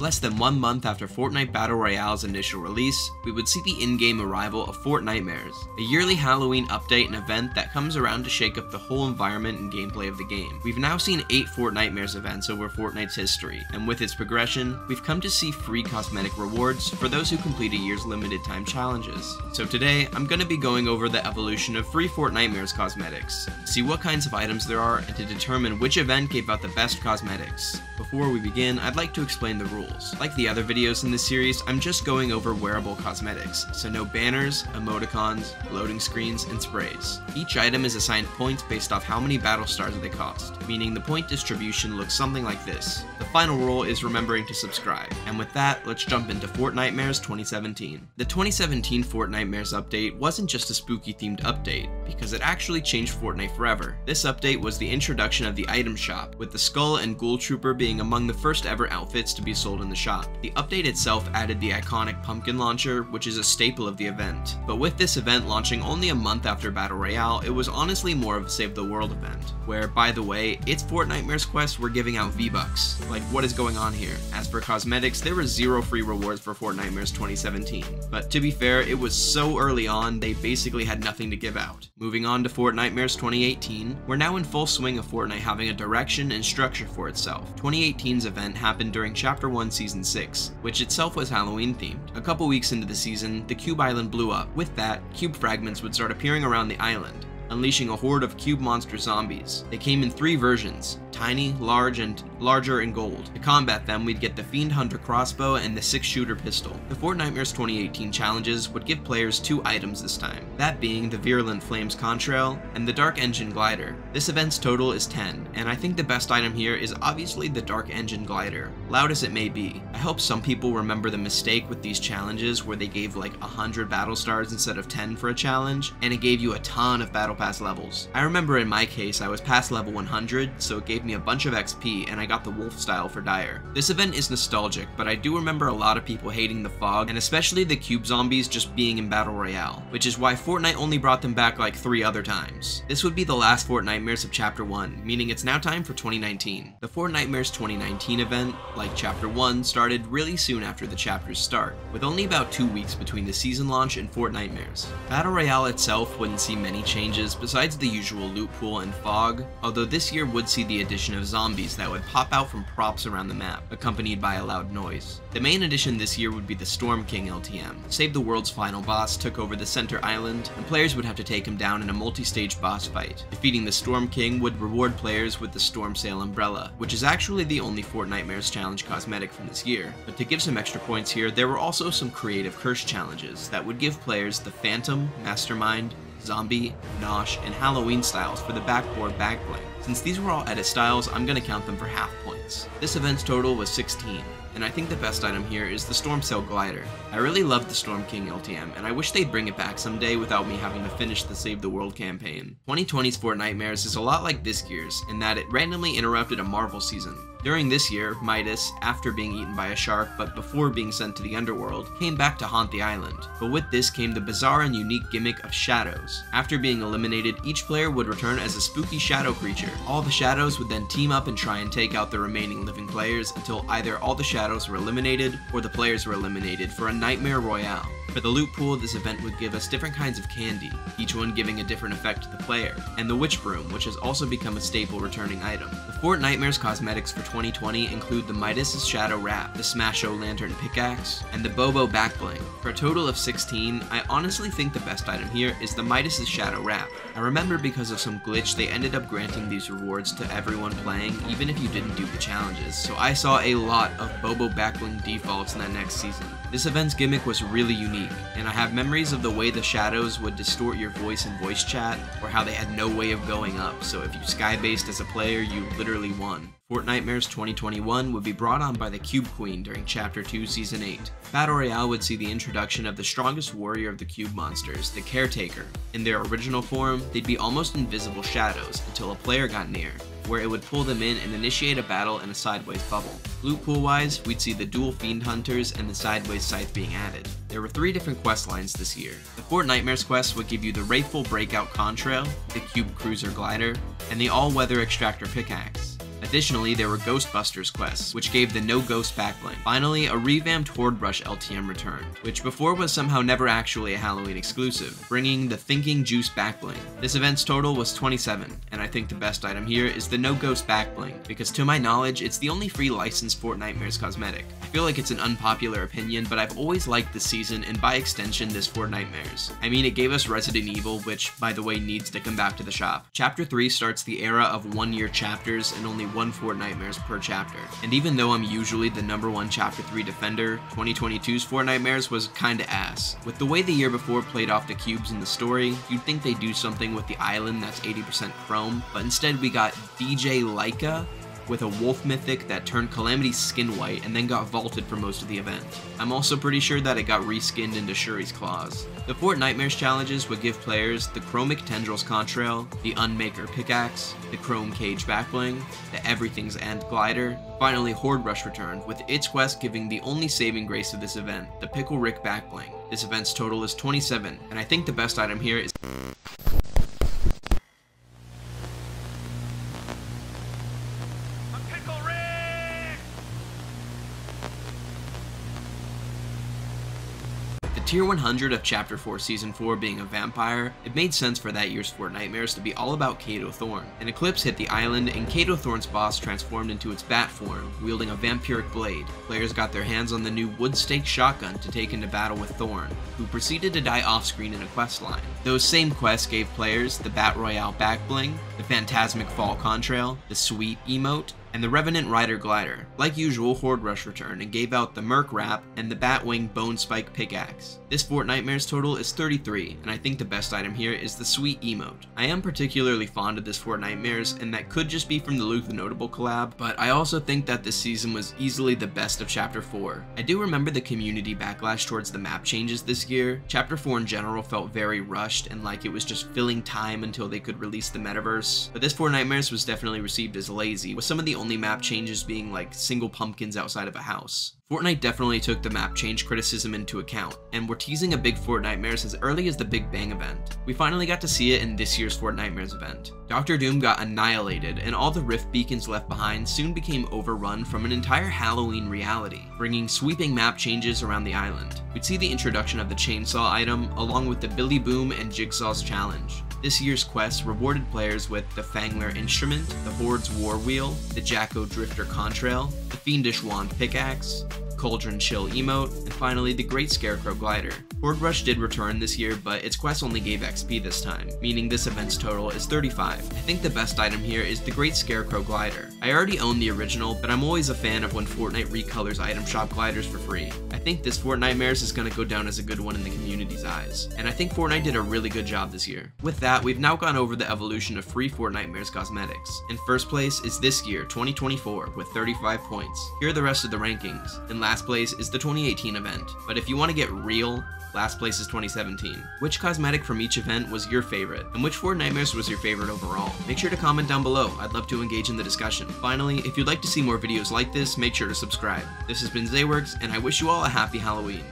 Less than one month after Fortnite Battle Royale's initial release, we would see the in-game arrival of Fortnitemares, a yearly Halloween update and event that comes around to shake up the whole environment and gameplay of the game. We've now seen 8 Fortnitemares events over Fortnite's history, and with its progression, we've come to see free cosmetic rewards for those who complete a year's limited time challenges. So today, I'm going to be going over the evolution of free Fortnitemares cosmetics, see what kinds of items there are, and to determine which event gave out the best cosmetics. Before we begin, I'd like to explain the rules. Like the other videos in this series, I'm just going over wearable cosmetics, so no banners, emoticons, loading screens, and sprays. Each item is assigned points based off how many battle stars they cost, meaning the point distribution looks something like this. The final rule is remembering to subscribe. And with that, let's jump into Fortnitemares 2017. The 2017 Fortnitemares update wasn't just a spooky themed update, because it actually changed Fortnite forever. This update was the introduction of the item shop, with the Skull and Ghoul Trooper being among the first ever outfits to be sold in the shop. The update itself added the iconic pumpkin launcher, which is a staple of the event. But with this event launching only a month after Battle Royale, it was honestly more of a Save the World event, where, by the way, its Fortnitemares quest were giving out V-Bucks. Like, what is going on here? As for cosmetics, there were zero free rewards for Fortnitemares 2017. But to be fair, it was so early on, they basically had nothing to give out. Moving on to Fortnitemares 2018, we're now in full swing of Fortnite having a direction and structure for itself. 2018's event happened during Chapter 1 Season 6, which itself was Halloween themed. A couple weeks into the season, the Cube Island blew up. With that, cube fragments would start appearing around the island, unleashing a horde of cube monster zombies. They came in three versions, tiny, large, and larger in gold. To combat them, we'd get the Fiend Hunter crossbow and the 6-shooter pistol. The Fortnitemares 2018 challenges would give players two items this time, that being the Virulent Flames Contrail and the Dark Engine Glider. This event's total is 10, and I think the best item here is obviously the Dark Engine Glider, loud as it may be. I hope some people remember the mistake with these challenges where they gave like 100 battle stars instead of 10 for a challenge, and it gave you a ton of battle pass levels. I remember in my case I was past level 100, so it gave me a bunch of XP and I got the wolf style for Dire. This event is nostalgic, but I do remember a lot of people hating the fog, and especially the cube zombies just being in Battle Royale, which is why Fortnite only brought them back like three other times. This would be the last Fortnitemares of Chapter 1, meaning it's now time for 2019. The Fortnitemares 2019 event, like Chapter 1, started really soon after the chapter's start, with only about two weeks between the season launch and Fortnitemares. Battle Royale itself wouldn't see many changes besides the usual loot pool and fog, although this year would see the addition of zombies that would pop out from props around the map, accompanied by a loud noise. The main addition this year would be the Storm King LTM. Save the World's final boss took over the center island, and players would have to take him down in a multi-stage boss fight. Defeating the Storm King would reward players with the Storm Sail Umbrella, which is actually the only Fortnitemares challenge cosmetic from this year. But to give some extra points here, there were also some creative curse challenges that would give players the Phantom, Mastermind, Zombie, Nosh, and Halloween styles for the backboard back bling. Since these were all edit styles, I'm going to count them for half points. This event's total was 16, and I think the best item here is the Storm Sail Glider. I really love the Storm King LTM, and I wish they'd bring it back someday without me having to finish the Save the World campaign. 2020's Fortnitemares is a lot like this year's, in that it randomly interrupted a Marvel season. During this year, Midas, after being eaten by a shark but before being sent to the underworld, came back to haunt the island. But with this came the bizarre and unique gimmick of shadows. After being eliminated, each player would return as a spooky shadow creature. All the shadows would then team up and try and take out the remaining living players until either all the shadows were eliminated or the players were eliminated for a Nightmare Royale. For the loot pool, this event would give us different kinds of candy, each one giving a different effect to the player, and the Witch Broom, which has also become a staple returning item. The Fortnitemares cosmetics for 2020 include the Midas' Shadow Wrap, the Smash-O Lantern Pickaxe, and the Bobo Backbling. For a total of 16, I honestly think the best item here is the Midas' Shadow Wrap. I remember because of some glitch, they ended up granting these rewards to everyone playing, even if you didn't do the challenges, so I saw a lot of Bobo Backbling defaults in that next season. This event's gimmick was really unique, and I have memories of the way the shadows would distort your voice in voice chat, or how they had no way of going up, so if you skybased as a player, you literally won. Fortnitemares 2021 would be brought on by the Cube Queen during Chapter 2 Season 8. Battle Royale would see the introduction of the strongest warrior of the Cube monsters, the Caretaker. In their original form, they'd be almost invisible shadows until a player got near, where it would pull them in and initiate a battle in a sideways bubble. Loot pool wise, we'd see the dual Fiend Hunters and the sideways scythe being added. There were three different quest lines this year. The Fortnitemares quest would give you the Wraithful Breakout Contrail, the Cube Cruiser Glider, and the All-Weather Extractor Pickaxe. Additionally, there were Ghostbusters quests, which gave the no ghost backbling. Finally, a revamped Horde Rush LTM returned, which before was somehow never actually a Halloween exclusive, bringing the Thinking Juice backbling. This event's total was 27, and I think the best item here is the no ghost backbling, because to my knowledge, it's the only free licensed Fortnitemares cosmetic. I feel like it's an unpopular opinion, but I've always liked the season and by extension this Fortnitemares. I mean, it gave us Resident Evil, which, by the way, needs to come back to the shop. Chapter 3 starts the era of one-year chapters and only one Fortnitemares per chapter. And even though I'm usually the number one Chapter 3 defender, 2022's Fortnitemares was kinda ass. With the way the year before played off the cubes in the story, you'd think they'd do something with the island that's 80% chrome, but instead we got DJ Laika, with a wolf mythic that turned Calamity's skin white and then got vaulted for most of the event. I'm also pretty sure that it got reskinned into Shuri's claws. The Fortnitemares challenges would give players the Chromic Tendrils Contrail, the Unmaker Pickaxe, the Chrome Cage Backbling, the Everything's End Glider, Finally, Horde Rush returned, with its quest giving the only saving grace of this event, the Pickle Rick Backbling. This event's total is 27, and I think the best item here is Tier 100 of Chapter 4 Season 4 being a vampire, it made sense for that year's Fortnitemares to be all about Kado Thorne. An eclipse hit the island, and Kado Thorne's boss transformed into its bat form, wielding a vampiric blade. Players got their hands on the new wood stake shotgun to take into battle with Thorne, who proceeded to die off-screen in a quest line. Those same quests gave players the Bat Royale back bling, the Phantasmic Fall Contrail, the Sweet emote, and the Revenant Rider Glider. Like usual, Horde Rush returned and gave out the Merc Wrap and the Batwing Bone Spike Pickaxe. This Fortnitemares total is 33, and I think the best item here is the Sweet Emote. I am particularly fond of this Fortnitemares, and that could just be from the Luke the Notable collab, but I also think that this season was easily the best of Chapter 4. I do remember the community backlash towards the map changes this year. Chapter 4 in general felt very rushed and like it was just filling time until they could release the metaverse, but this Fortnitemares was definitely received as lazy, with some of the only map changes being like single pumpkins outside of a house. Fortnite definitely took the map change criticism into account, and we're teasing a big Fortnitemares as early as the Big Bang event. We finally got to see it in this year's Fortnitemares event. Doctor Doom got annihilated, and all the rift beacons left behind soon became overrun from an entire Halloween reality, bringing sweeping map changes around the island. We'd see the introduction of the chainsaw item, along with the Billy Boom and Jigsaw's challenge. This year's quest rewarded players with the Fangler Instrument, the Horde's War Wheel, the Jacko Drifter Contrail, the Fiendish Wand Pickaxe, Cauldron Chill emote, and finally the Great Scarecrow glider. Horde Rush did return this year, but its quest only gave XP this time, meaning this event's total is 35. I think the best item here is the Great Scarecrow glider. I already own the original, but I'm always a fan of when Fortnite recolors item shop gliders for free. I think this Fortnitemares is going to go down as a good one in the community's eyes, and I think Fortnite did a really good job this year. With that, we've now gone over the evolution of free Fortnitemares cosmetics. In first place is this year, 2024, with 35 points. Here are the rest of the rankings. In last place is the 2018 event, but if you want to get real, last place is 2017. Which cosmetic from each event was your favorite, and which Fortnitemares was your favorite overall? Make sure to comment down below, I'd love to engage in the discussion. Finally, if you'd like to see more videos like this, make sure to subscribe. This has been Zeywerks, and I wish you all a happy Halloween.